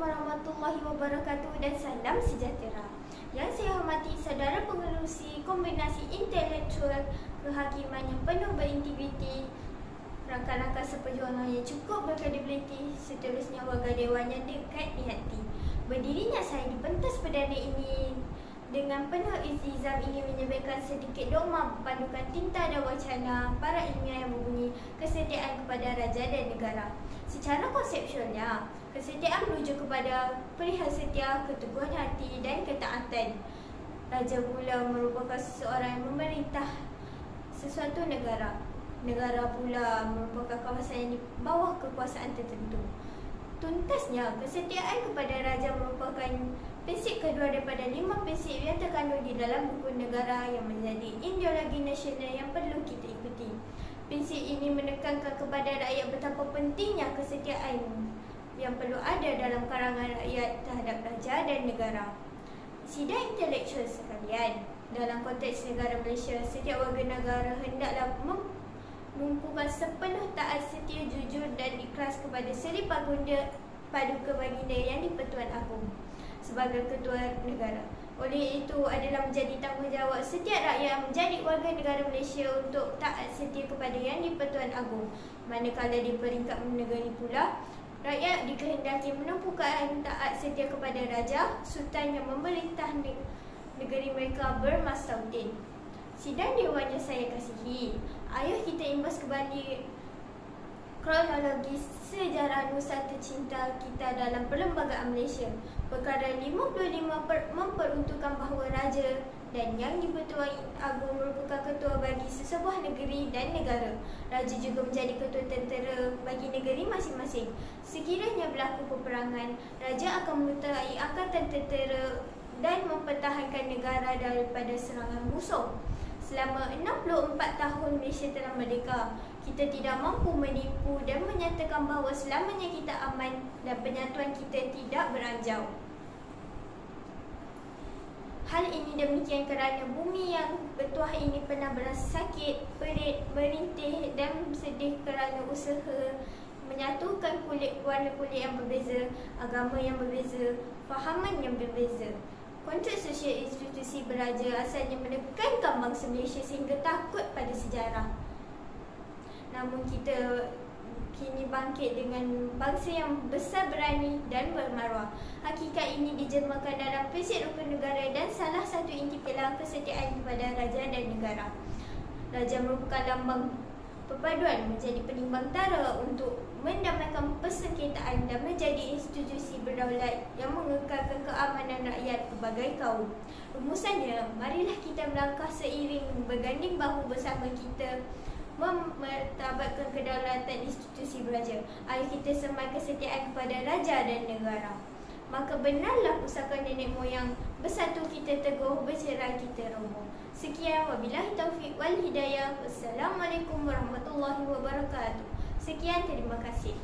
warahmatullahi wabarakatuh dan salam sejahtera. Yang saya hormati saudara pengerusi kombinasi intelektual kehakiman yang penuh berintegriti, rakan-rakan seperjuangan yang cukup berkredibiliti, seterusnya warga dewan yang dekat di hati. Berdirinya saya di pentas perdana ini dengan penuh iltizam ingin menyampaikan sedikit dogma pandukan tinta dan wacana para ilmiah yang berbunyi kesetiaan kepada raja dan negara. Secara konsepsualnya, kesetiaan merujuk kepada perihal setia, keteguhan hati dan ketaatan. Raja pula merupakan seseorang yang memerintah sesuatu negara. Negara pula merupakan kawasan yang di bawah kekuasaan tertentu. Tuntasnya, kesetiaan kepada raja merupakan prinsip kedua daripada lima prinsip yang terkandung di dalam buku negara yang menjadi ideologi nasional yang perlu kita ikuti. Prinsip ini menekankan kepada rakyat betapa pentingnya kesetiaan yang perlu ada dalam karangan rakyat terhadap raja dan negara. Sidang intelektual sekalian, dalam konteks negara Malaysia, setiap warga negara hendaklah mengumpulkan sepenuh taat setia jujur dan ikhlas kepada Seri Paduka Baginda yang di-Pertuan Agong sebagai ketua negara. Oleh itu adalah menjadi tanggungjawab setiap rakyat menjadi warga negara Malaysia untuk taat setia kepada Yang di-Pertuan Agong. Manakala di peringkat negeri pula, rakyat dikehendaki menumpukan taat setia kepada raja, sultan yang memerintah negeri mereka bermasaudin. Sidang Dewan yang saya kasihi, ayuh kita imbas kembali kronologi sejarah Nusa tercinta kita dalam Perlembagaan Malaysia. Perkara 55 per, memperuntukkan bahawa Raja dan Yang di-Pertuan Agong merupakan ketua bagi sesebuah negeri dan negara. Raja juga menjadi ketua tentera bagi negeri masing-masing. Sekiranya berlaku peperangan, Raja akan menyertai angkatan tentera dan mempertahankan negara daripada serangan musuh. Selama 64 tahun Malaysia telah merdeka, kita tidak mampu menipu dan menyatakan bahawa selamanya kita aman dan penyatuan kita tidak beranjau. Hal ini demikian kerana bumi yang bertuah ini pernah berasa sakit, perit, merintih dan sedih kerana usaha menyatukan kulit warna kulit yang berbeza, agama yang berbeza, fahaman yang berbeza. Konteks sosial institusi beraja asalnya menekankan bangsa Malaysia sehingga takut pada sejarah. Namun kita kini bangkit dengan bangsa yang besar berani dan bermaruah. Hakikat ini dijermakan dalam prinsip rukun negara dan salah satu inti pilar kesetiaan kepada raja dan negara. Raja merupakan lambang perpaduan menjadi penimbang tara untuk mendamaikan persengketaan dan menjadi institusi berdaulat yang mengekalkan keamanan rakyat pelbagai kaum. Rumusannya, marilah kita melangkah seiring berganding bahu bersama kita memertabatkan kedaulatan institusi beraja. Ayuh kita semai kesetiaan kepada raja dan negara. Maka benarlah pusaka nenek moyang bersatu kita teguh, bercerai kita roboh. Sekian wabillahi taufiq wal hidayah. Wassalamualaikum warahmatullahi wabarakatuh. Sekian terima kasih.